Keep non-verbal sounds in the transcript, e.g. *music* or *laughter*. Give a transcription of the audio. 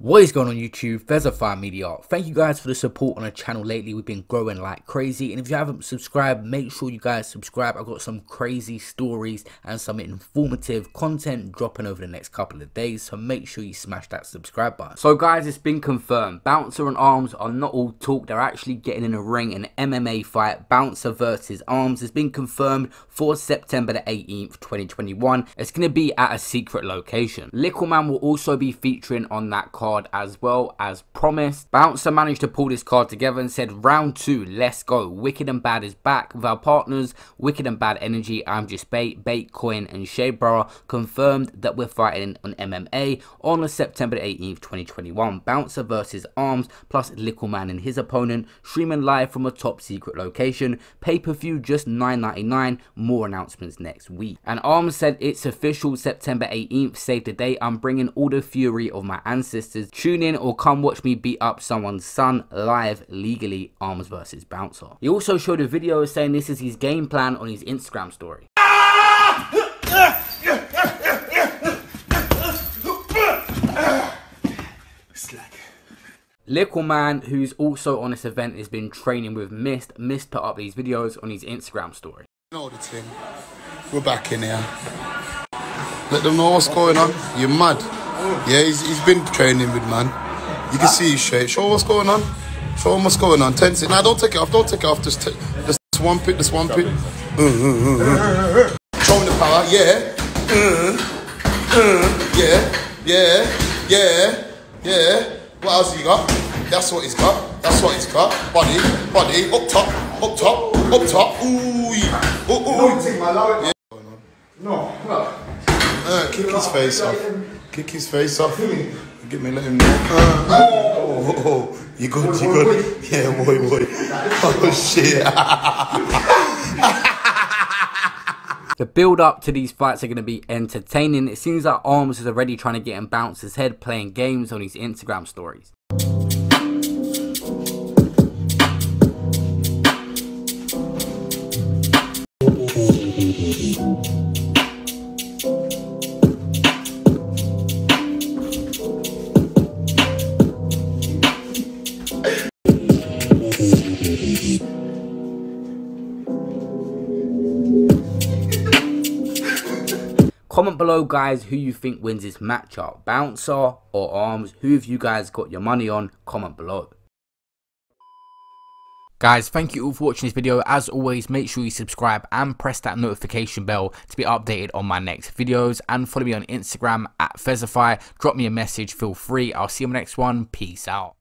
What is going on YouTube? Fesify Media. Thank you guys for the support on the channel lately. We've been growing like crazy. And if you haven't subscribed, make sure you guys subscribe. I've got some crazy stories and some informative content dropping over the next couple of days. So make sure you smash that subscribe button. So guys, it's been confirmed. Bouncer and Armz are not all talk. They're actually getting in a ring, an MMA fight. Bouncer versus Armz has been confirmed for September the 18th, 2021. It's going to be at a secret location. Likkleman will also be featuring on that card card as well as promised. Bouncer managed to pull this card together and said, round two, let's go. Wicked and Bad is back with our partners, Wicked and Bad Energy, I'm Just Bait, Baitcoin and Shea confirmed that we're fighting on MMA on September 18th, 2021. Bouncer versus Armz plus Likkleman and his opponent, streaming live from a top secret location. Pay-per-view just $9.99, more announcements next week. And Armz said it's official September 18th, save the date, I'm bringing all the fury of my ancestors tune in or come watch me beat up someone's son live legally Armz versus bouncer. He also showed a video saying this is his game plan on his Instagram story. Likkleman, who's also on this event, has been training with Mist. Mist put up these videos on his Instagram story. We're back in here. Let them know what's going on. You're mad. Yeah, he's, he's been training with man. You can see he's straight. Show what's going on. Show him what's going on. Tense it. Now don't take it off. Don't take it off. Just, t- just one pit. Just one pit. Show him the power. Yeah. yeah. Yeah. Yeah. Yeah. What else he got? That's what he's got. That's what he's got. Body. Body. Up top. Up top. Up top. Ooh. Ooh. Ooh. Yeah. No. Uh, kick his face off. Kick his face off. Get me, let him know. Oh, oh, oh, you good, you good. Yeah, boy, boy. Oh, shit. *laughs* The build up to these fights are going to be entertaining. It seems like Armz is already trying to get him bounce his head playing games on his Instagram stories. Comment below, guys, who you think wins this matchup. Bouncer or Armz? Who have you guys got your money on? Comment below. Guys, thank you all for watching this video. As always, make sure you subscribe and press that notification bell to be updated on my next videos. And follow me on Instagram at Fesify. Drop me a message, feel free. I'll see you on the next one. Peace out.